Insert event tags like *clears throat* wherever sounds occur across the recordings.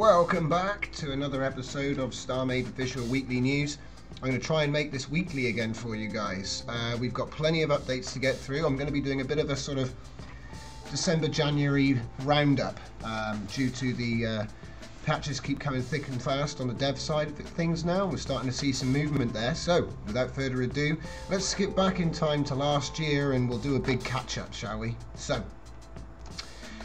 Welcome back to another episode of StarMade Official Weekly News. I'm going to try and make this weekly again for you guys. Uh, we've got plenty of updates to get through. I'm going to be doing a bit of a sort of December, January roundup um, due to the uh, patches keep coming thick and fast on the dev side of things now. We're starting to see some movement there. So, without further ado, let's skip back in time to last year and we'll do a big catch up, shall we? So,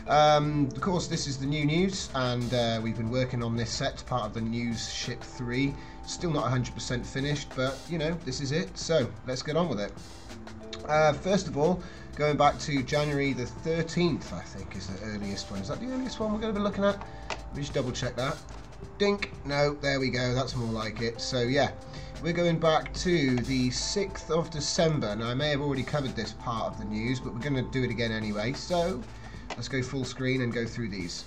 um, of course, this is the new news, and uh, we've been working on this set, part of the news ship 3. Still not 100% finished, but you know, this is it. So, let's get on with it. Uh, first of all, going back to January the 13th, I think is the earliest one. Is that the earliest one we're going to be looking at? Let me just double check that. Dink. No, there we go. That's more like it. So, yeah, we're going back to the 6th of December. Now, I may have already covered this part of the news, but we're going to do it again anyway. So, Let's go full screen and go through these.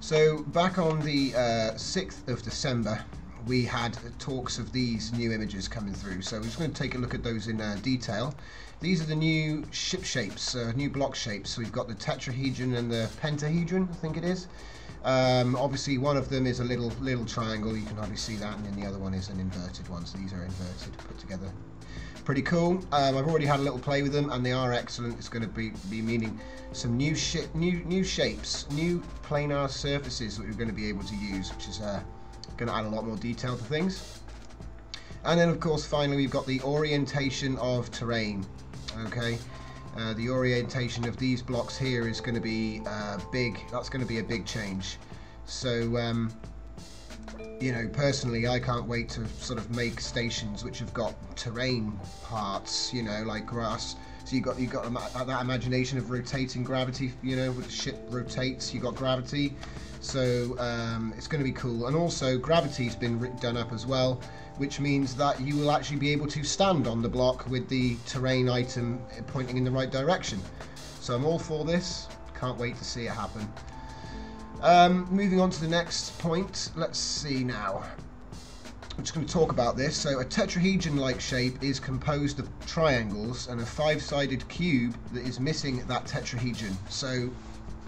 So back on the uh, 6th of December, we had talks of these new images coming through. So we're just going to take a look at those in uh, detail. These are the new ship shapes, uh, new block shapes. So we've got the tetrahedron and the pentahedron, I think it is. Um, obviously, one of them is a little little triangle. You can hardly see that, and then the other one is an inverted one. So these are inverted, put together pretty cool. Um, I've already had a little play with them, and they are excellent. It's going to be be meaning some new new new shapes, new planar surfaces that we're going to be able to use, which is uh, going to add a lot more detail to things. And then, of course, finally, we've got the orientation of terrain. Okay. Uh, the orientation of these blocks here is going to be uh, big. That's going to be a big change. So um, you know, personally, I can't wait to sort of make stations which have got terrain parts, you know, like grass. So you got you got that imagination of rotating gravity, you know, the ship rotates, you got gravity. So um, it's going to be cool. And also, gravity's been done up as well, which means that you will actually be able to stand on the block with the terrain item pointing in the right direction. So I'm all for this. Can't wait to see it happen. Um, moving on to the next point, let's see now. I'm just going to talk about this. So a tetrahedron-like shape is composed of triangles and a five-sided cube that is missing that tetrahedron. So,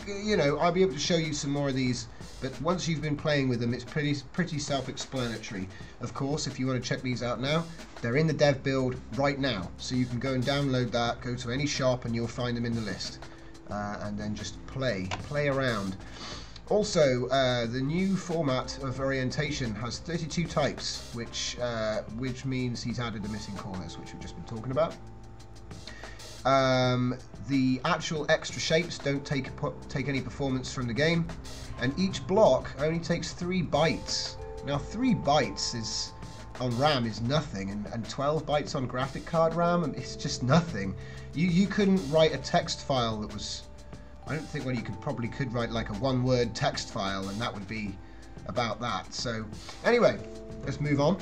you know, I'll be able to show you some more of these, but once you've been playing with them, it's pretty pretty self-explanatory. Of course, if you want to check these out now, they're in the dev build right now. So you can go and download that, go to any shop, and you'll find them in the list. Uh, and then just play, play around. Also, uh, the new format of orientation has 32 types, which uh, which means he's added the missing corners, which we've just been talking about. Um, the actual extra shapes don't take take any performance from the game, and each block only takes three bytes. Now, three bytes is on RAM is nothing, and, and 12 bytes on graphic card RAM is just nothing. You you couldn't write a text file that was I don't think well you could probably could write like a one word text file and that would be about that. So anyway, let's move on.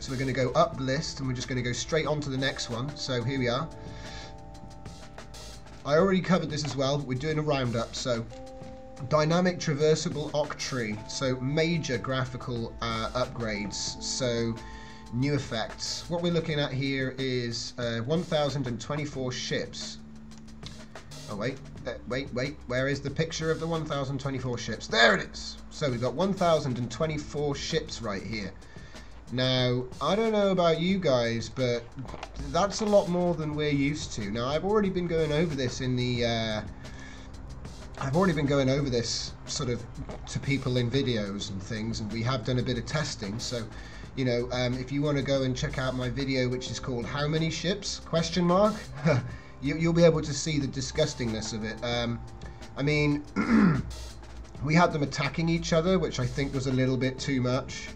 So we're going to go up the list and we're just going to go straight on to the next one. So here we are. I already covered this as well, but we're doing a roundup. So dynamic traversable octree. So major graphical uh, upgrades. So new effects. What we're looking at here is uh, 1024 ships. Oh wait, uh, wait, wait, where is the picture of the 1024 ships? There it is! So we've got 1024 ships right here. Now, I don't know about you guys, but that's a lot more than we're used to. Now, I've already been going over this in the... Uh, I've already been going over this sort of to people in videos and things, and we have done a bit of testing. So, you know, um, if you want to go and check out my video, which is called "How Many Ships?" question mark, *laughs* you, will be able to see the disgustingness of it. Um, I mean, *clears throat* we had them attacking each other, which I think was a little bit too much.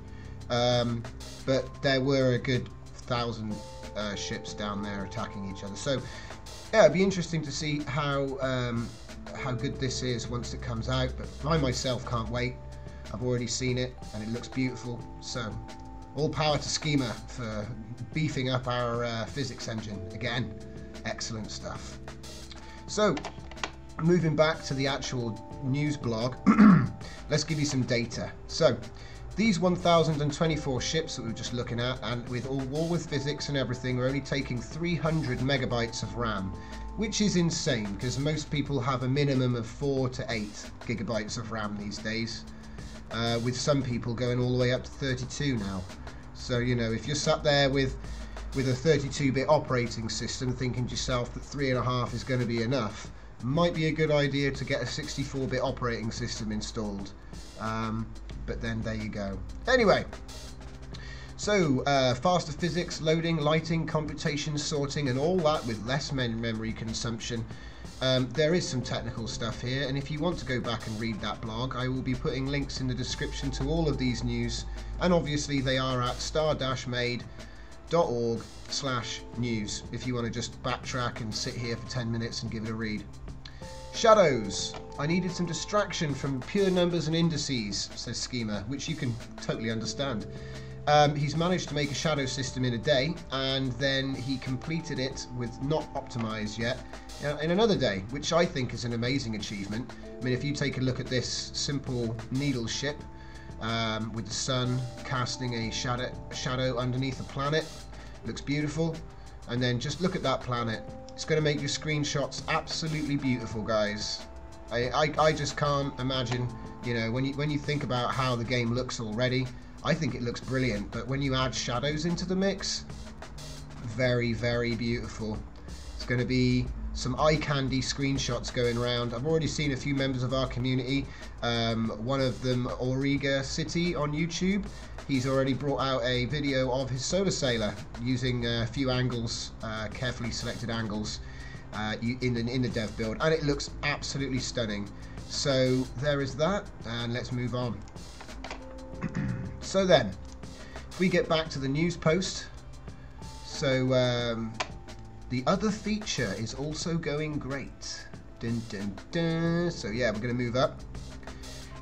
Um, but there were a good thousand uh, ships down there attacking each other. So, yeah, it'd be interesting to see how um, how good this is once it comes out. But I myself can't wait. I've already seen it, and it looks beautiful. So, all power to Schema for beefing up our uh, physics engine again. Excellent stuff. So, moving back to the actual news blog, *clears throat* let's give you some data. So, these 1,024 ships that we are just looking at, and with all, all with physics and everything, are only taking 300 megabytes of RAM. which is insane because most people have a minimum of 4 to 8 gigabytes of RAM these days, uh, with some people going all the way up to 32 now. So, you know, if you're sat there with with a 32-bit operating system thinking to yourself that 3.5 is going to be enough, might be a good idea to get a 64-bit operating system installed. Um, but then there you go. Anyway, so, uh, faster physics, loading, lighting, computation, sorting, and all that with less memory consumption. Um, there is some technical stuff here, and if you want to go back and read that blog, I will be putting links in the description to all of these news, and obviously they are at star-made.org slash news if you want to just backtrack and sit here for 10 minutes and give it a read. Shadows. I needed some distraction from pure numbers and indices, says Schema, which you can totally understand. Um, he's managed to make a shadow system in a day, and then he completed it with not optimized yet uh, in another day, which I think is an amazing achievement. I mean, if you take a look at this simple needle ship um, with the sun casting a shadow, shadow underneath the planet, looks beautiful. And then just look at that planet. It's going to make your screenshots absolutely beautiful, guys. I, I, I just can't imagine, you know, when you when you think about how the game looks already, I think it looks brilliant, but when you add shadows into the mix, very, very beautiful. It's going to be some eye candy screenshots going around. I've already seen a few members of our community. Um, one of them, Auriga City on YouTube. He's already brought out a video of his solar sailor using a few angles, uh, carefully selected angles uh, in the in the dev build, and it looks absolutely stunning. So there is that, and let's move on. *clears throat* So then, we get back to the news post, so um, the other feature is also going great. Dun, dun, dun. So yeah, we're going to move up.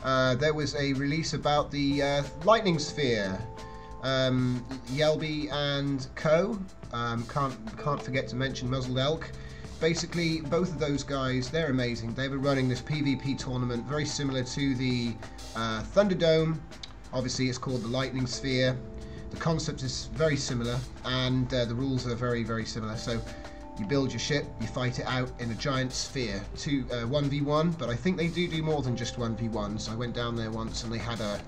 Uh, there was a release about the uh, Lightning Sphere. Um, Yelby and Co. Um, can't can't forget to mention Muzzled Elk. Basically, both of those guys, they're amazing. They were running this PvP tournament very similar to the uh, Thunderdome Obviously, it's called the Lightning Sphere. The concept is very similar, and uh, the rules are very, very similar. So you build your ship, you fight it out in a giant sphere, two uh, 1v1, but I think they do do more than just 1v1. So I went down there once and they had a,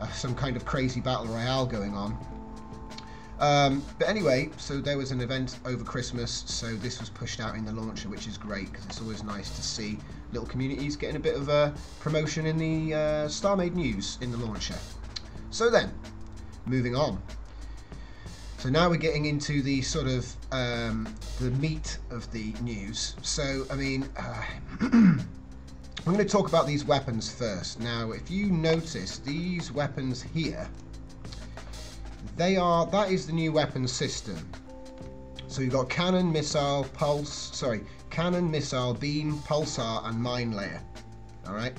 a some kind of crazy battle royale going on. Um, but anyway, so there was an event over Christmas, so this was pushed out in the launcher, which is great because it's always nice to see little communities getting a bit of a promotion in the uh, StarMade news in the launcher. So then, moving on. So now we're getting into the sort of um, the meat of the news. So I mean, uh, *clears throat* I'm going to talk about these weapons first. Now, if you notice these weapons here they are, that is the new weapon system. So you've got cannon, missile, pulse, sorry, cannon, missile, beam, pulsar, and mine layer. Alright?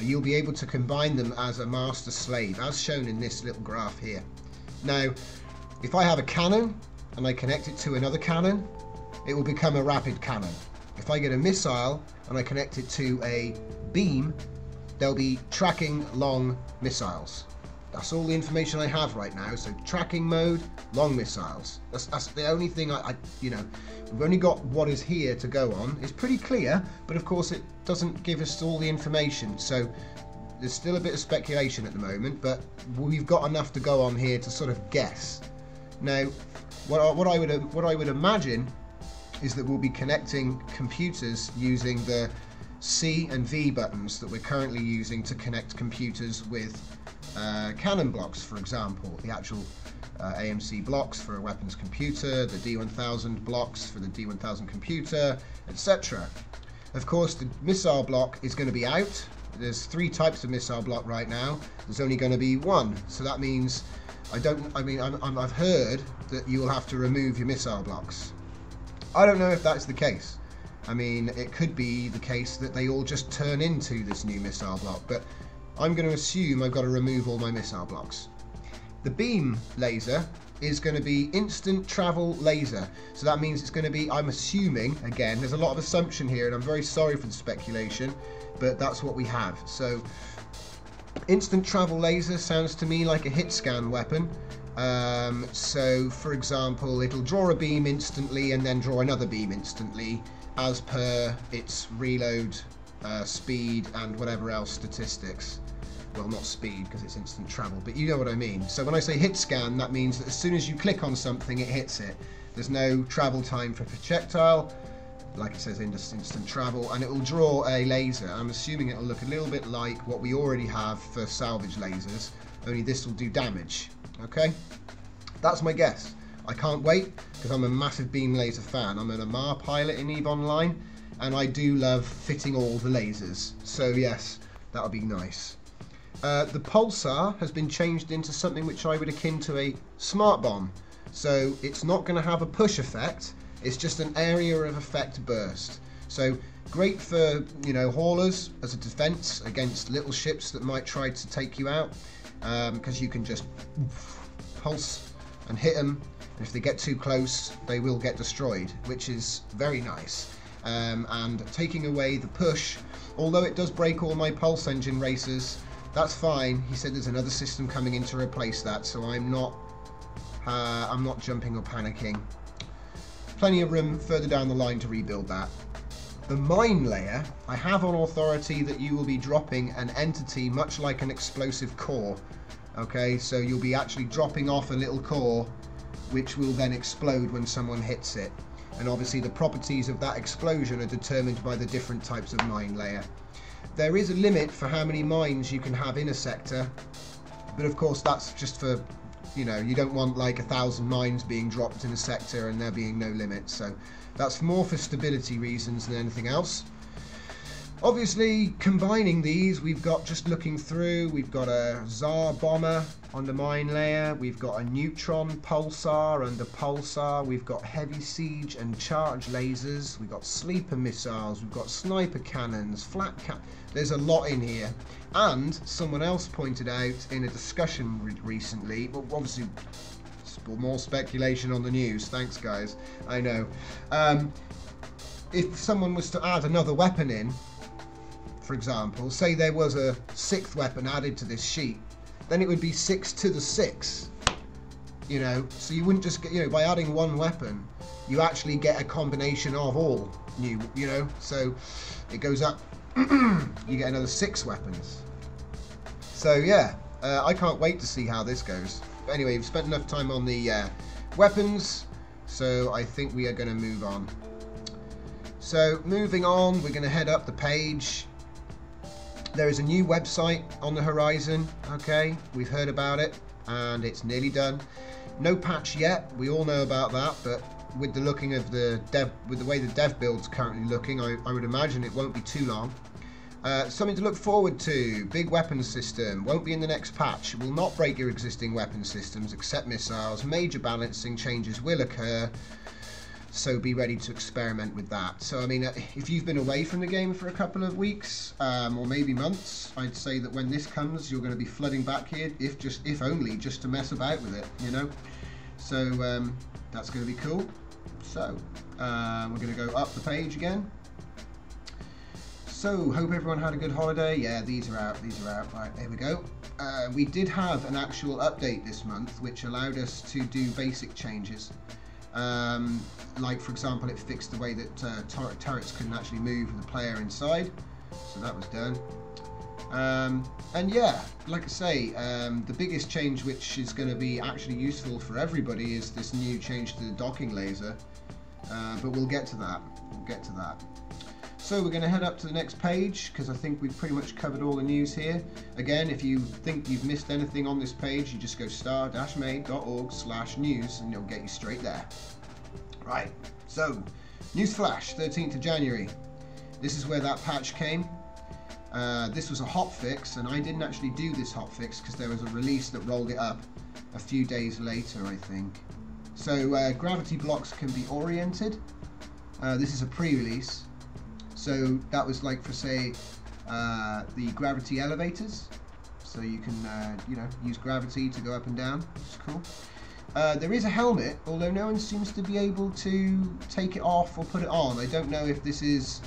You'll be able to combine them as a master slave, as shown in this little graph here. Now, if I have a cannon and I connect it to another cannon, it will become a rapid cannon. If I get a missile and I connect it to a beam, they'll be tracking long missiles. That's all the information I have right now. So tracking mode, long missiles. That's, that's the only thing I, I, you know, we've only got what is here to go on. It's pretty clear, but of course it doesn't give us all the information. So there's still a bit of speculation at the moment, but we've got enough to go on here to sort of guess. Now, what I, what I would what I would imagine is that we'll be connecting computers using the C and V buttons that we're currently using to connect computers with uh, cannon blocks, for example, the actual uh, AMC blocks for a weapons computer, the D1000 blocks for the D1000 computer, etc. Of course, the missile block is going to be out. There's three types of missile block right now. There's only going to be one, so that means I don't. I mean, i have heard that you will have to remove your missile blocks. I don't know if that's the case. I mean, it could be the case that they all just turn into this new missile block, but I'm going to assume I've got to remove all my missile blocks. The beam laser is going to be instant travel laser. So that means it's going to be, I'm assuming, again, there's a lot of assumption here and I'm very sorry for the speculation, but that's what we have. So instant travel laser sounds to me like a hit scan weapon. Um, so for example, it'll draw a beam instantly and then draw another beam instantly as per its reload uh, speed and whatever else statistics. Well, not speed because it's instant travel, but you know what I mean. So when I say hit scan, that means that as soon as you click on something, it hits it. There's no travel time for projectile, like it says instant travel, and it will draw a laser. I'm assuming it'll look a little bit like what we already have for salvage lasers, only this will do damage. Okay? That's my guess. I can't wait because I'm a massive beam laser fan. I'm an Amarr pilot in EVE Online and I do love fitting all the lasers. So yes, that'll be nice. Uh, the pulsar has been changed into something which I would akin to a smart bomb. So it's not going to have a push effect. It's just an area of effect burst. So great for you know haulers as a defense against little ships that might try to take you out because um, you can just pulse and hit them. If they get too close, they will get destroyed, which is very nice um, and taking away the push. Although it does break all my pulse engine racers, that's fine. He said there's another system coming in to replace that, so I'm not uh, I'm not jumping or panicking. Plenty of room further down the line to rebuild that. The mine layer, I have on authority that you will be dropping an entity much like an explosive core. Okay, so you'll be actually dropping off a little core which will then explode when someone hits it and obviously the properties of that explosion are determined by the different types of mine layer. There is a limit for how many mines you can have in a sector, but of course that's just for, you know, you don't want like a thousand mines being dropped in a sector and there being no limit, so that's more for stability reasons than anything else. Obviously, combining these, we've got, just looking through, we've got a Tsar bomber on the mine layer, we've got a neutron pulsar under pulsar, we've got heavy siege and charge lasers, we've got sleeper missiles, we've got sniper cannons, flat cat. There's a lot in here. And someone else pointed out in a discussion re recently, well, obviously more speculation on the news. Thanks, guys. I know. Um, if someone was to add another weapon in, for example, say there was a sixth weapon added to this sheet, then it would be six to the six. You know, so you wouldn't just get, you know, by adding one weapon, you actually get a combination of all new, you know, so it goes up, *clears throat* you get another six weapons. So yeah, uh, I can't wait to see how this goes. But anyway, we've spent enough time on the uh, weapons, so I think we are going to move on. So moving on, we're going to head up the page there is a new website on the horizon, okay? We've heard about it and it's nearly done. No patch yet, we all know about that, but with the looking of the dev, with the way the dev build's currently looking, I, I would imagine it won't be too long. Uh, something to look forward to. Big weapons system. Won't be in the next patch. Will not break your existing weapon systems except missiles. Major balancing changes will occur so be ready to experiment with that. So I mean, uh, if you've been away from the game for a couple of weeks um, or maybe months, I'd say that when this comes, you're going to be flooding back here, if just if only just to mess about with it, you know. So um, that's going to be cool. So uh, we're going to go up the page again. So hope everyone had a good holiday. Yeah, these are out. These are out. Right, there we go. Uh, we did have an actual update this month, which allowed us to do basic changes. Um, like for example, it fixed the way that uh, tur turrets couldn't actually move with the player inside, so that was done. Um, and yeah, like I say, um, the biggest change which is going to be actually useful for everybody is this new change to the docking laser. Uh, but we'll get to that. We'll get to that. So we're going to head up to the next page because I think we've pretty much covered all the news here. Again, if you think you've missed anything on this page, you just go star-made.org slash news and it'll get you straight there. Right, so news flash, 13th of January. This is where that patch came. Uh, this was a hot fix, and I didn't actually do this hot fix because there was a release that rolled it up a few days later, I think. So uh, gravity blocks can be oriented. Uh, this is a pre-release. So that was like for say uh, the gravity elevators. So you can uh, you know use gravity to go up and down, which is cool. Uh, there is a helmet, although no one seems to be able to take it off or put it on. I don't know if this is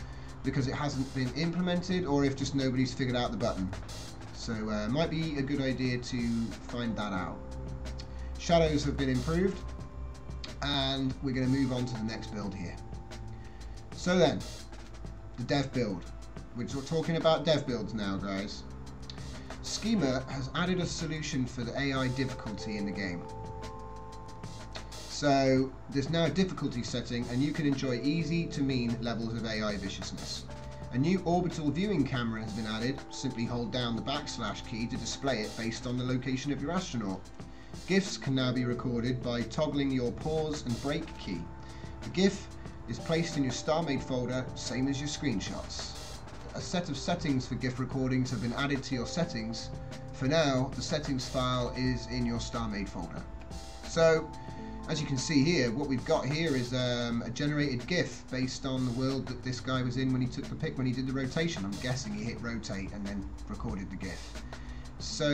because it hasn't been implemented or if just nobody's figured out the button. So uh, might be a good idea to find that out. Shadows have been improved and we're going to move on to the next build here. So then, the dev build. Which we're talking about dev builds now, guys. Schema has added a solution for the AI difficulty in the game. So there's now a difficulty setting and you can enjoy easy to mean levels of AI viciousness. A new orbital viewing camera has been added. Simply hold down the backslash key to display it based on the location of your astronaut. GIFs can now be recorded by toggling your pause and break key. The GIF is placed in your StarMade folder, same as your screenshots. A set of settings for GIF recordings have been added to your settings. For now, the settings file is in your StarMade folder. So as you can see here, what we've got here is um, a generated GIF based on the world that this guy was in when he took the pic, when he did the rotation. I'm guessing he hit rotate and then recorded the GIF. So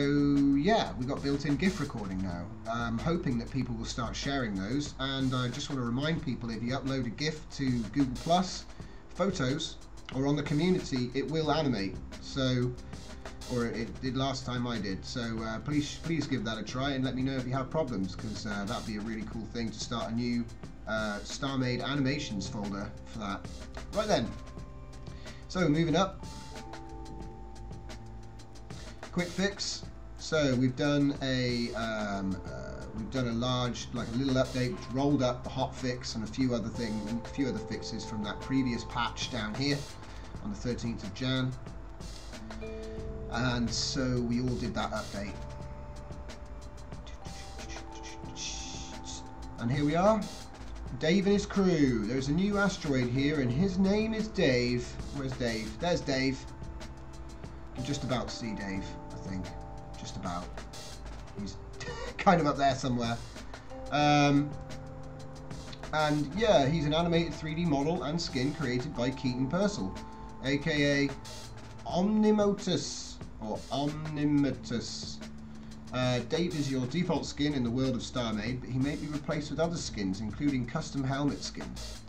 yeah, we've got built-in GIF recording now. I'm hoping that people will start sharing those. And I just want to remind people, if you upload a GIF to Google Plus, Photos, or on the community, it will animate. So or it did last time I did. So uh, please, please give that a try and let me know if you have problems, because uh, that'd be a really cool thing to start a new uh, StarMade animations folder for that. Right then. So moving up. Quick fix. So we've done a um, uh, we've done a large, like a little update, which rolled up the hot fix and a few other things, a few other fixes from that previous patch down here on the 13th of Jan and so we all did that update. And here we are, Dave and his crew. There's a new asteroid here, and his name is Dave. Where's Dave? There's Dave. Can just about to see Dave, think. Just about. He's *laughs* kind of up there somewhere. Um, and yeah, he's an animated 3D model and skin created by Keaton Purcell, aka Omnimotus or Omnimatus. Uh, Dave is your default skin in the world of StarMade, but he may be replaced with other skins, including custom helmet skins.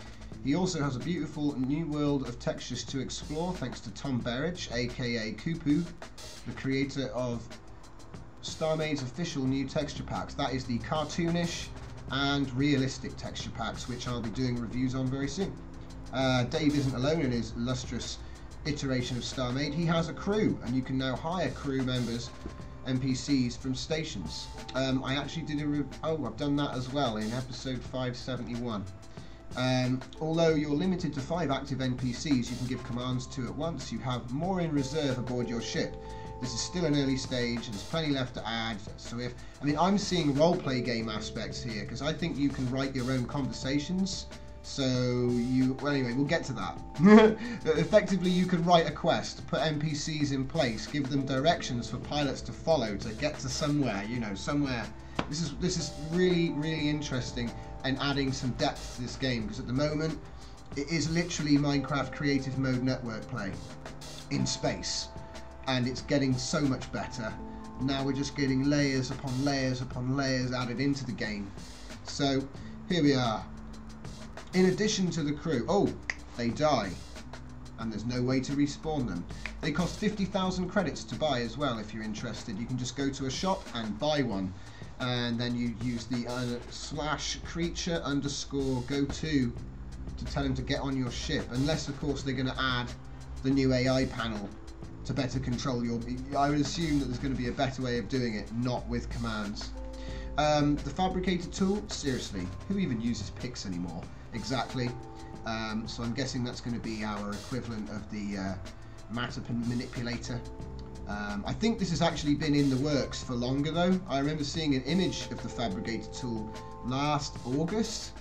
He also has a beautiful new world of textures to explore thanks to Tom Berridge, aka Kupu, the creator of StarMade's official new texture packs. That is the cartoonish and realistic texture packs, which I'll be doing reviews on very soon. Uh, Dave isn't alone in his lustrous iteration of StarMade, he has a crew, and you can now hire crew members, NPCs from stations. Um, I actually did a oh, I've done that as well in episode 571. Um, although you're limited to five active NPCs you can give commands to at once, you have more in reserve aboard your ship. This is still an early stage, there's plenty left to add. So if, I mean, I'm seeing roleplay game aspects here because I think you can write your own conversations so you, well anyway, we'll get to that. *laughs* Effectively, you can write a quest, put NPCs in place, give them directions for pilots to follow to get to somewhere, you know, somewhere. This is this is really really interesting and adding some depth to this game because at the moment it is literally Minecraft Creative Mode Network play in space, and it's getting so much better. Now we're just getting layers upon layers upon layers added into the game. So here we are in addition to the crew, oh, they die. And there's no way to respawn them. They cost 50,000 credits to buy as well if you're interested. You can just go to a shop and buy one. And then you use the uh, slash creature underscore go to to tell them to get on your ship. Unless, of course, they're going to add the new AI panel to better control your... I would assume that there's going to be a better way of doing it, not with commands. Um, the fabricator tool, seriously, who even uses Pix anymore? exactly. Um, so I'm guessing that's going to be our equivalent of the uh, matter manipulator. Um, I think this has actually been in the works for longer though. I remember seeing an image of the fabricator tool last August.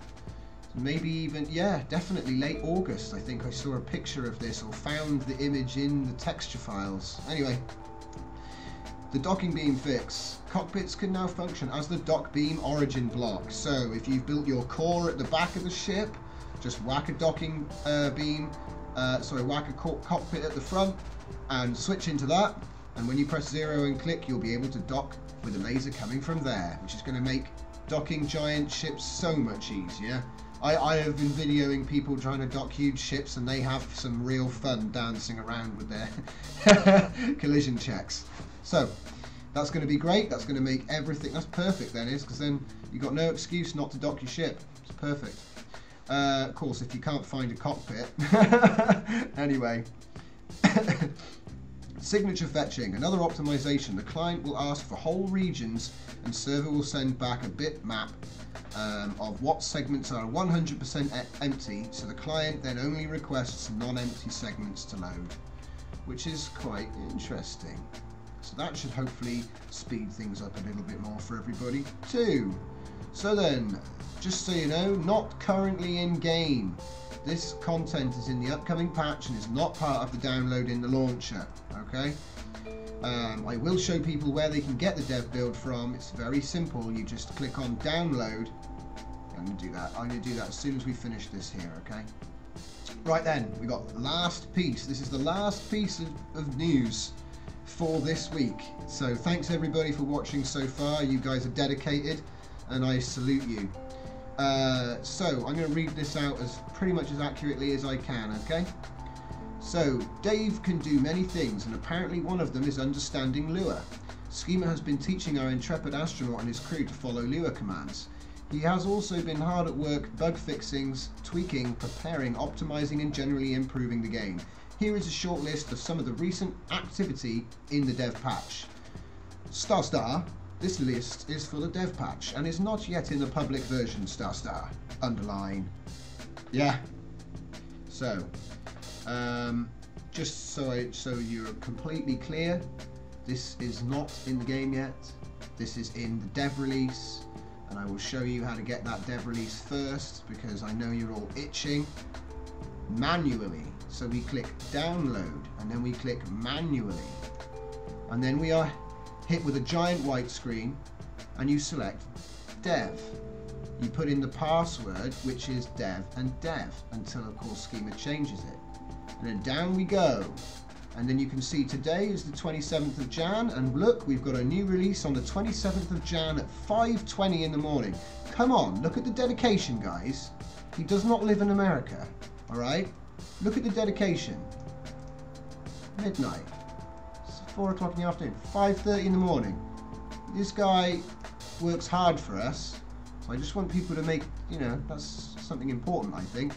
Maybe even, yeah, definitely late August. I think I saw a picture of this or found the image in the texture files. Anyway, the docking beam fix. Cockpits can now function as the dock beam origin block. So if you've built your core at the back of the ship, just whack a docking uh, beam, uh, sorry, whack a co cockpit at the front and switch into that. And when you press zero and click, you'll be able to dock with a laser coming from there, which is going to make docking giant ships so much easier. I, I, have been videoing people trying to dock huge ships and they have some real fun dancing around with their *laughs* collision checks. So that's going to be great. That's going to make everything, that's perfect then is, because then you've got no excuse not to dock your ship. It's perfect. Uh, of course, if you can't find a cockpit. *laughs* anyway. *laughs* Signature fetching, another optimization. The client will ask for whole regions and server will send back a bitmap um, of what segments are 100% e empty, so the client then only requests non-empty segments to load, which is quite interesting. So that should hopefully speed things up a little bit more for everybody too. So then, just so you know, not currently in game. This content is in the upcoming patch and is not part of the download in the launcher, okay? Um, I will show people where they can get the dev build from. It's very simple. You just click on download. I'm to do that. I'm to do that as soon as we finish this here, okay? Right then, we got last piece. This is the last piece of, of news for this week. So thanks everybody for watching so far. You guys are dedicated and I salute you. Uh, so I'm going to read this out as pretty much as accurately as I can, okay? So, Dave can do many things, and apparently one of them is understanding Lua. Schema has been teaching our intrepid astronaut and his crew to follow Lua commands. He has also been hard at work bug fixings, tweaking, preparing, optimizing, and generally improving the game. Here is a short list of some of the recent activity in the dev patch. Star Star, this list is for the dev patch and is not yet in the public version, Star Star. Underline. Yeah. So, um, just so I, so you're completely clear, this is not in the game yet. This is in the dev release, and I will show you how to get that dev release first because I know you're all itching. Manually, so we click download, and then we click manually, and then we are hit with a giant white screen, and you select dev. You put in the password, which is dev and dev, until of course Schema changes it and then down we go. And then you can see today is the 27th of Jan, and look, we've got a new release on the 27th of Jan at 5.20 in the morning. Come on, look at the dedication, guys. He does not live in America, all right? Look at the dedication. Midnight. It's 4 o'clock in the afternoon. 5.30 in the morning. This guy works hard for us, so I just want people to make, you know, that's something important, I think.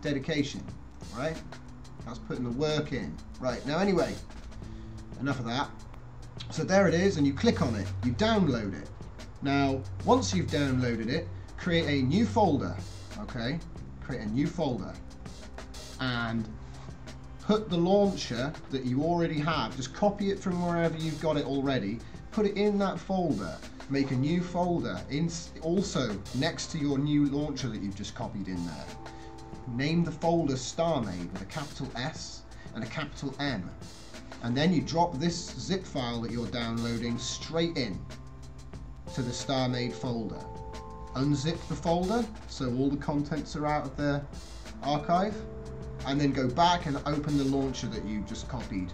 Dedication right? That's putting the work in. Right, now anyway, enough of that. So there it is, and you click on it, you download it. Now, once you've downloaded it, create a new folder, okay? Create a new folder. And put the launcher that you already have, just copy it from wherever you've got it already, put it in that folder, make a new folder, in, also next to your new launcher that you've just copied in there name the folder StarMade with a capital S and a capital M. And then you drop this zip file that you're downloading straight in to the StarMade folder. Unzip the folder so all the contents are out of the archive and then go back and open the launcher that you just copied.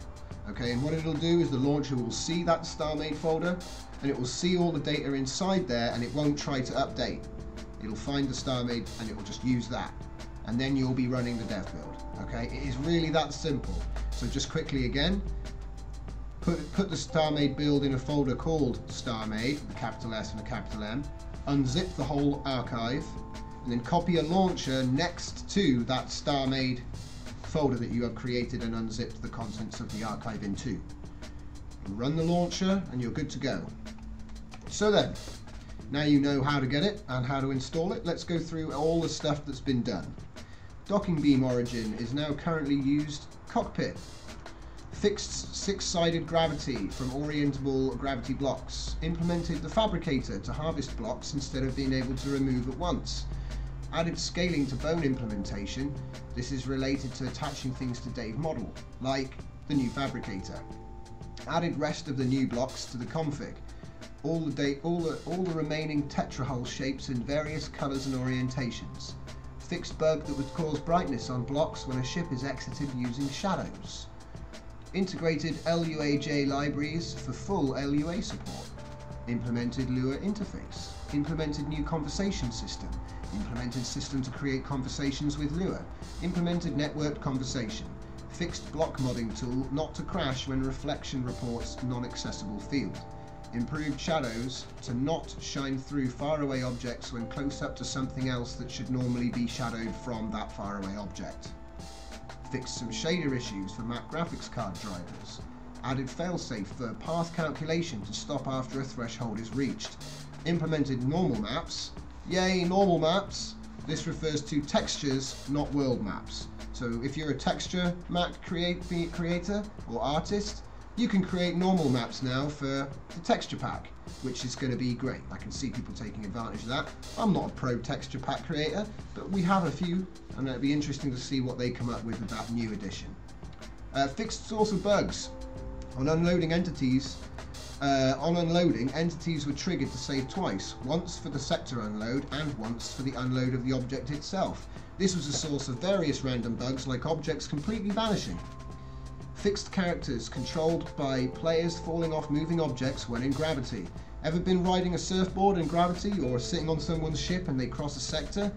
Okay, and what it'll do is the launcher will see that StarMade folder and it will see all the data inside there and it won't try to update. It'll find the StarMade and it will just use that and then you'll be running the dev build. Okay, it is really that simple. So just quickly again, put, put the StarMade build in a folder called StarMade, a capital S and a capital M, unzip the whole archive, and then copy a launcher next to that StarMade folder that you have created and unzipped the contents of the archive into. Run the launcher and you're good to go. So then, now you know how to get it and how to install it, let's go through all the stuff that's been done. Docking beam origin is now currently used cockpit. Fixed six-sided gravity from orientable gravity blocks. Implemented the fabricator to harvest blocks instead of being able to remove at once. Added scaling to bone implementation. This is related to attaching things to Dave model, like the new fabricator. Added rest of the new blocks to the config. All the, all the, all the remaining tetrahull shapes in various colours and orientations fixed bug that would cause brightness on blocks when a ship is exited using shadows. Integrated LUAJ libraries for full LUA support. Implemented Lua interface. Implemented new conversation system. Implemented system to create conversations with Lua. Implemented networked conversation. Fixed block modding tool not to crash when reflection reports non-accessible field Improved shadows to not shine through faraway objects when close up to something else that should normally be shadowed from that faraway object. Fixed some shader issues for Mac graphics card drivers. Added failsafe for path calculation to stop after a threshold is reached. Implemented normal maps. Yay, normal maps! This refers to textures, not world maps. So if you're a texture Mac create, creator or artist, you can create normal maps now for the texture pack, which is going to be great. I can see people taking advantage of that. I'm not a pro texture pack creator, but we have a few, and it'll be interesting to see what they come up with with that new edition. Uh, fixed source of bugs. On unloading entities, uh, on unloading, entities were triggered to save twice, once for the sector unload and once for the unload of the object itself. This was a source of various random bugs like objects completely vanishing. Fixed characters controlled by players falling off moving objects when in gravity. Ever been riding a surfboard in gravity or sitting on someone's ship and they cross a sector?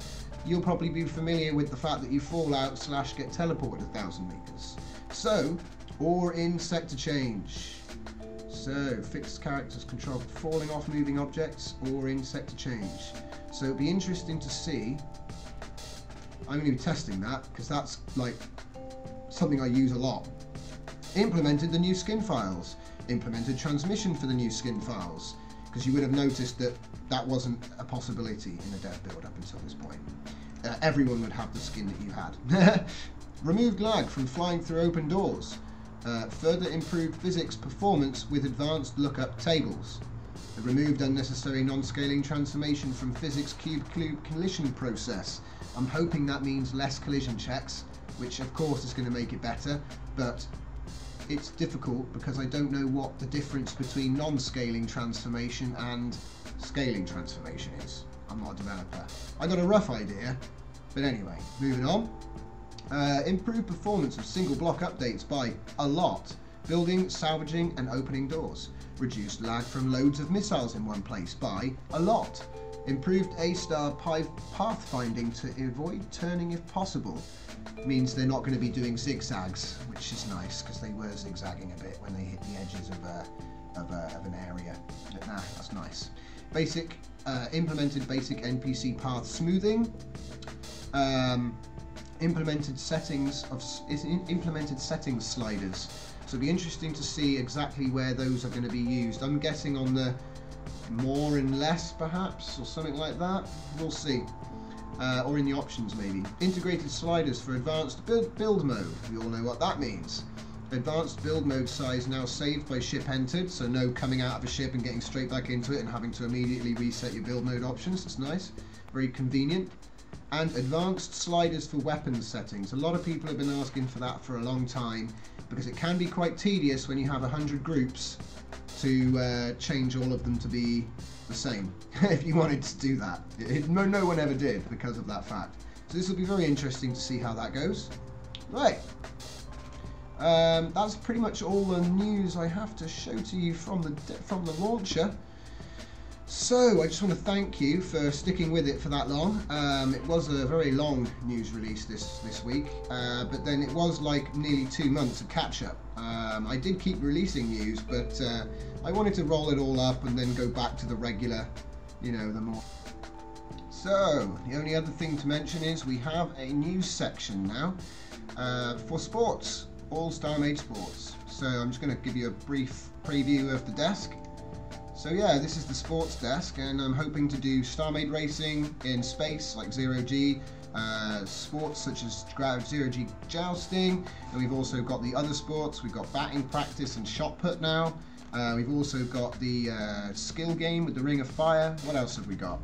You'll probably be familiar with the fact that you fall out slash get teleported a thousand meters. So, or in sector change. So, fixed characters controlled falling off moving objects or in sector change. So it'd be interesting to see. I'm going to be testing that because that's like something I use a lot implemented the new skin files, implemented transmission for the new skin files, because you would have noticed that that wasn't a possibility in the dev build up until this point. Uh, everyone would have the skin that you had. *laughs* Removed lag from flying through open doors. Uh, further improved physics performance with advanced lookup tables. removed unnecessary non-scaling transformation from physics cube collision process. I'm hoping that means less collision checks, which of course is going to make it better, but it's difficult because I don't know what the difference between non-scaling transformation and scaling transformation is. I'm not a developer. I got a rough idea, but anyway, moving on. Uh, improved performance of single block updates by a lot. Building, salvaging and opening doors. Reduced lag from loads of missiles in one place by a lot. Improved A-star pathfinding to avoid turning if possible means they're not going to be doing zigzags, which is nice because they were zigzagging a bit when they hit the edges of, a, of, a, of an area. But nah, that's nice. Basic, uh, implemented basic NPC path smoothing. Um, implemented settings of implemented settings sliders. So it'll be interesting to see exactly where those are going to be used. I'm guessing on the more and less perhaps, or something like that. We'll see uh, or in the options maybe. Integrated sliders for advanced build, build mode. We all know what that means. Advanced build mode size now saved by ship entered, so no coming out of a ship and getting straight back into it and having to immediately reset your build mode options. That's nice. Very convenient. And advanced sliders for weapons settings. A lot of people have been asking for that for a long time because it can be quite tedious when you have 100 groups to uh, change all of them to be the same *laughs* if you wanted to do that. It, no, no one ever did because of that fact. So this will be very interesting to see how that goes. Right. Um, that's pretty much all the news I have to show to you from the from the launcher. So I just want to thank you for sticking with it for that long. Um, it was a very long news release this this week, uh, but then it was like nearly two months of catch up. Um, I did keep releasing news, but uh, I wanted to roll it all up and then go back to the regular, you know, the more. So the only other thing to mention is we have a news section now uh, for sports, all Star Made Sports. So I'm just going to give you a brief preview of the desk. So yeah, this is the sports desk, and I'm hoping to do StarMade racing in space, like Zero G, uh, sports such as Zero G jousting, and we've also got the other sports. We've got batting practice and shot put now. Uh, we've also got the uh, skill game with the Ring of Fire. What else have we got?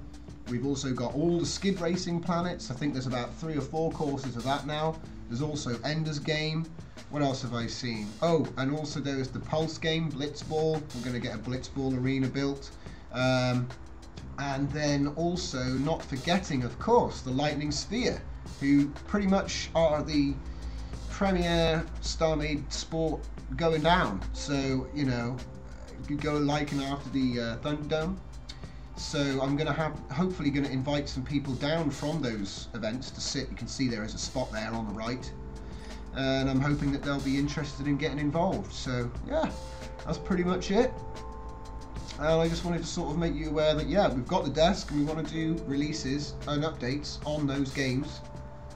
We've also got all the skid racing planets. I think there's about three or four courses of that now. There's also Ender's Game. What else have I seen? Oh, and also there is the Pulse game, Blitzball. We're going to get a Blitzball arena built. Um, and then also, not forgetting, of course, the Lightning Sphere, who pretty much are the premier StarMade sport going down. So, you know, you go liking after the uh, Thunderdome. So I'm going to have, hopefully going to invite some people down from those events to sit. You can see there is a spot there on the right and I'm hoping that they'll be interested in getting involved. So yeah, that's pretty much it. and I just wanted to sort of make you aware that yeah, we've got the desk and we want to do releases and updates on those games,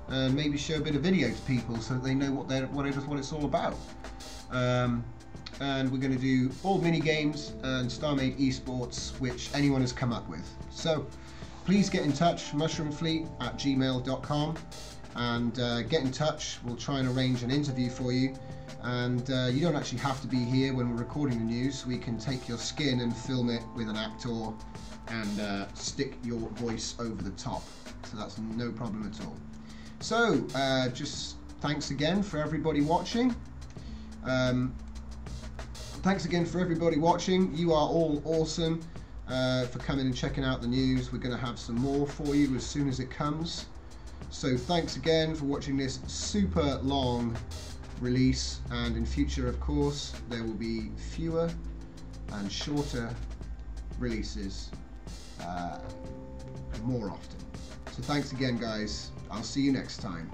and maybe show a bit of video to people so that they know what they're what it is what it's all about. Um, and we're going to do all mini games and StarMade Esports, which anyone has come up with. So please get in touch, mushroomfleet at gmail.com, and uh, get in touch. We'll try and arrange an interview for you. And uh, you don't actually have to be here when we're recording the news. We can take your skin and film it with an actor and uh, stick your voice over the top. So that's no problem at all. So, uh, just thanks again for everybody watching. Um, thanks again for everybody watching. You are all awesome uh, for coming and checking out the news. We're going to have some more for you as soon as it comes. So thanks again for watching this super long release and in future of course there will be fewer and shorter releases uh, more often. So thanks again guys. I'll see you next time.